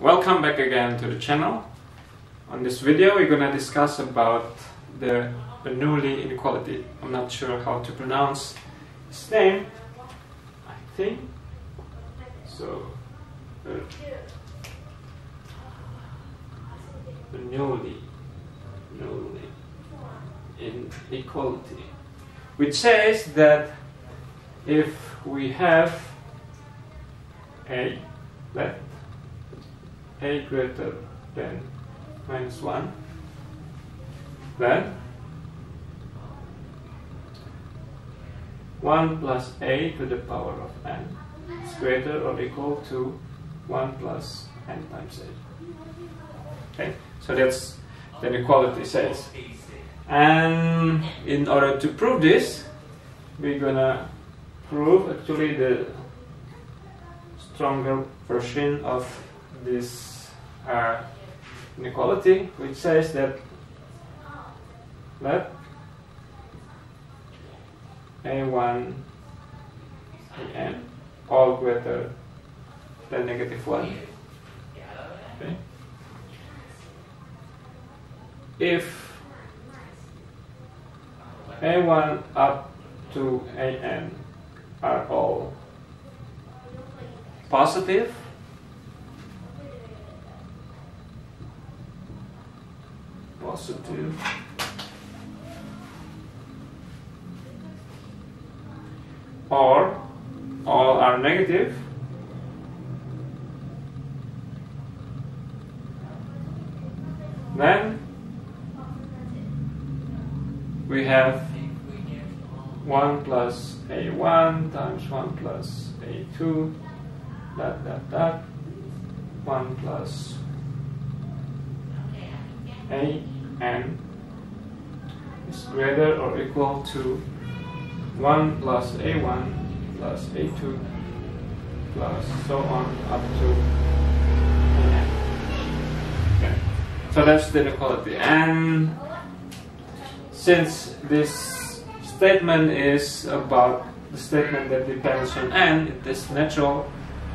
Welcome back again to the channel. On this video we're gonna discuss about the Bernoulli inequality. I'm not sure how to pronounce his name. I think so. Uh, Bernoulli. Bernoulli inequality. Which says that if we have a let a greater than minus 1 then 1 plus a to the power of n is greater or equal to 1 plus n times a. Okay, so that's the inequality says. And in order to prove this, we're gonna prove actually the stronger version of this uh, inequality, which says that let a1 an all greater than negative 1 okay. if a1 up to an are all positive positive or all are negative. Then we have 1 plus a1 times 1 plus a2 dot dot dot 1 plus a n is greater or equal to 1 plus a1 plus a2 plus so on up to an. Okay. So that's the inequality. And since this statement is about the statement that depends on n, it is natural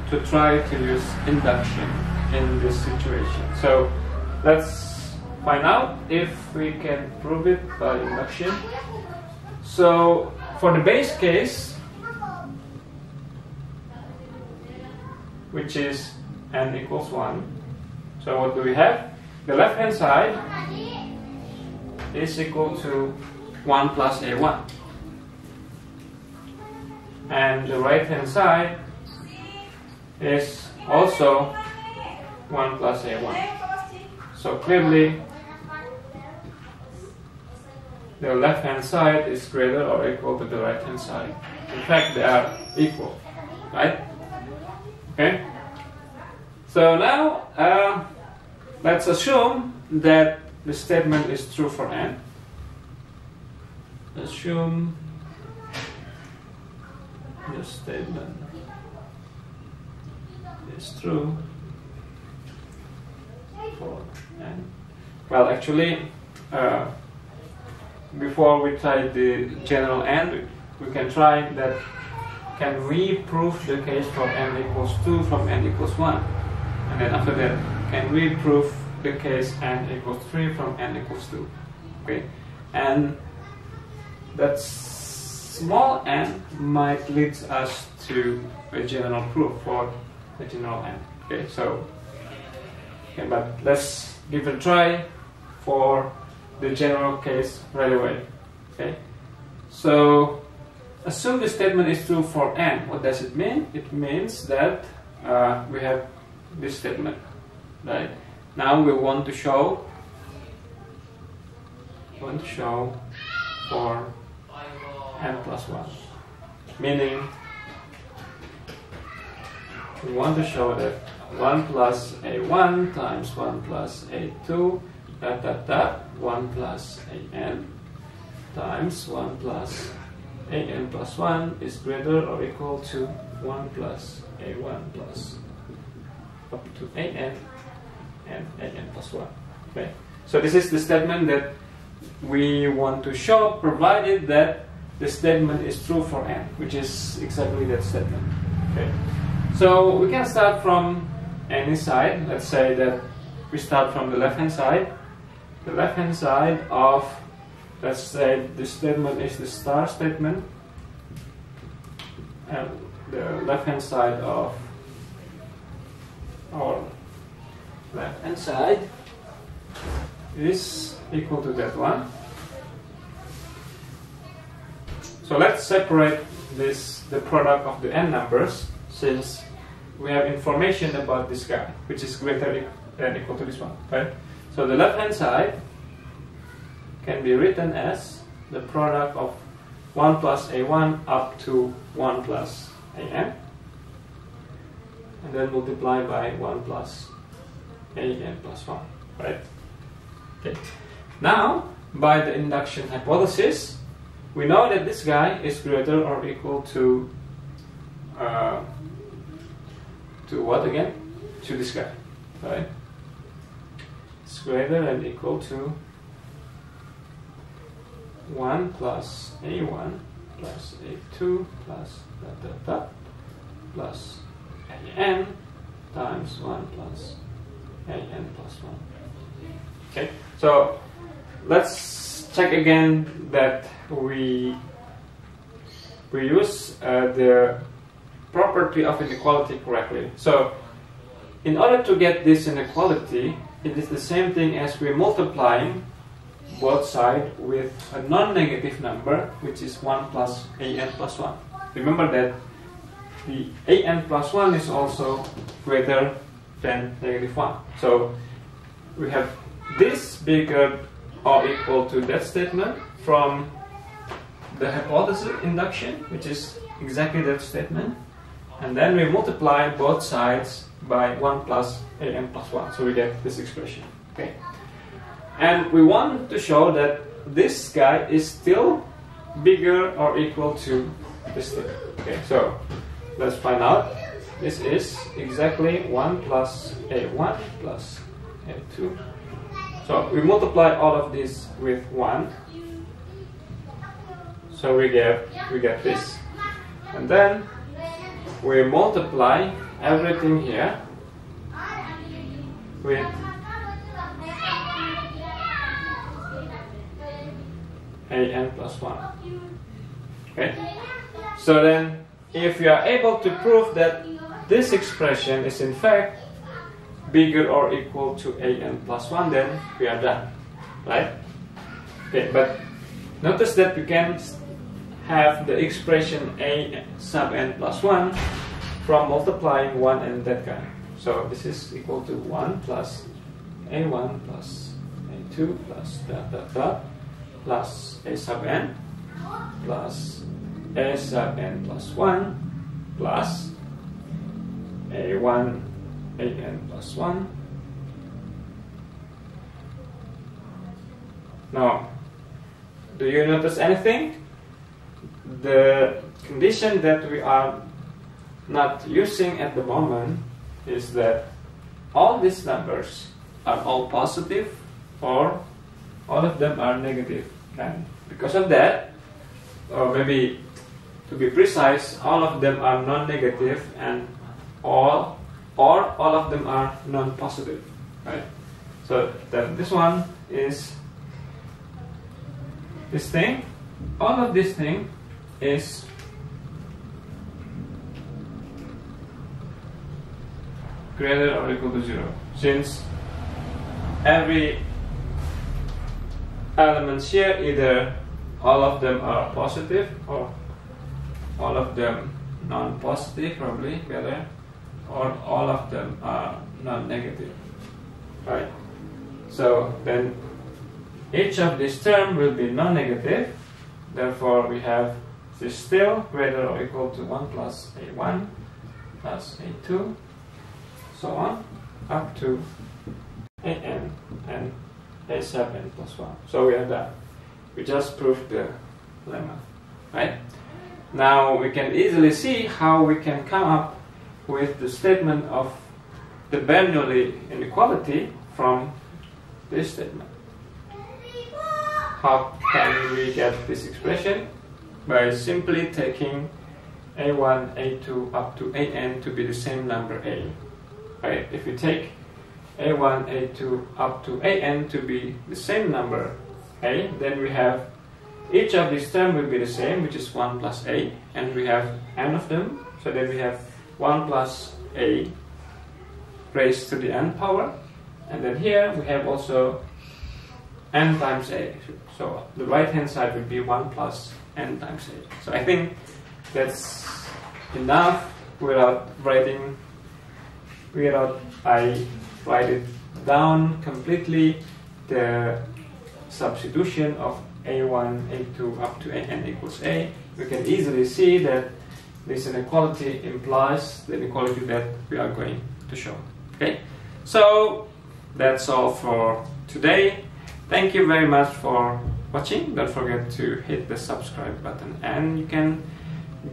to try to use induction in this situation. So let's find out if we can prove it by induction. So for the base case, which is n equals 1, so what do we have? The left hand side is equal to 1 plus a1. And the right hand side is also 1 plus a1. So clearly the left hand side is greater or equal to the right hand side. In fact, they are equal, right? Okay? So now, uh, let's assume that the statement is true for n. Assume the statement is true for n. Well, actually, uh, before we try the general n, we can try that can we prove the case from n equals 2 from n equals 1? And then after that, can we prove the case n equals 3 from n equals 2? Okay, and that small n might lead us to a general proof for the general n. Okay, so, okay, but let's give it a try for the general case right away. Okay, so assume the statement is true for n. What does it mean? It means that uh, we have this statement, right? Now we want to show want to show for n plus one, meaning we want to show that 1 plus a1 times 1 plus a2 dot dot dot 1 plus an times 1 plus an plus 1 is greater or equal to 1 plus a1 plus up to an and an plus 1. Okay. So this is the statement that we want to show provided that the statement is true for n, which is exactly that statement. Okay. So we can start from any side, let's say that we start from the left hand side, the left hand side of, let's say the statement is the star statement, and the left hand side of our left hand side is equal to that one. So let's separate this the product of the n numbers since we have information about this guy which is greater than equal to this one right so the left hand side can be written as the product of 1 plus a1 up to 1 plus an and then multiply by 1 plus an plus 1 right okay now by the induction hypothesis we know that this guy is greater or equal to uh, to what again? To this guy, right? Greater than equal to 1 plus a1 plus a2 plus dot plus an times 1 plus an plus 1. Okay, so let's check again that we we use uh, the property of inequality correctly. So, in order to get this inequality, it is the same thing as we're multiplying both sides with a non-negative number, which is 1 plus an plus 1. Remember that the an plus 1 is also greater than negative 1. So, we have this bigger or equal to that statement from the hypothesis induction, which is exactly that statement. And then we multiply both sides by 1 plus an plus 1. So we get this expression. Okay. And we want to show that this guy is still bigger or equal to this thing. Okay, so let's find out. This is exactly 1 plus a1 plus a2. So we multiply all of this with 1 so we get we get this. And then we multiply everything here with an plus 1. Okay? So then, if you are able to prove that this expression is in fact bigger or equal to an plus 1, then we are done. Right? Okay, but notice that we can have the expression a sub n plus 1 from multiplying 1 and that guy. So this is equal to 1 plus a1 plus a2 plus dot dot dot plus a sub n plus a sub n plus 1 plus a1 an plus 1 now do you notice anything the condition that we are not using at the moment is that all these numbers are all positive or all of them are negative. And because of that, or maybe to be precise, all of them are non-negative and all or all of them are non-positive. Right? So that this one is this thing, all of this thing is greater or equal to 0 since every elements here either all of them are positive or all of them non-positive probably better or all of them are non-negative right? So then each of these term will be non-negative. Therefore we have is still greater or equal to 1 plus a1 plus a2, so on, up to an and a sub n plus 1. So we have that. We just proved the lemma, right? Now we can easily see how we can come up with the statement of the Bernoulli inequality from this statement. How can we get this expression? By simply taking a1, a2 up to an to be the same number a. right? If we take a1, a2 up to an to be the same number a, then we have each of these terms will be the same, which is 1 plus a, and we have n of them, so then we have 1 plus a raised to the n power, and then here we have also n times a. So the right hand side would be 1 plus n times a. So I think that's enough without writing, without I write it down completely, the substitution of a1, a2 up to an equals a. We can easily see that this inequality implies the inequality that we are going to show. Okay, so that's all for today. Thank you very much for watching. Don't forget to hit the subscribe button and you can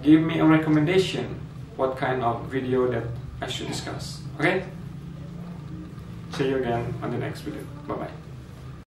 give me a recommendation what kind of video that I should discuss. Okay? See you again on the next video. Bye bye.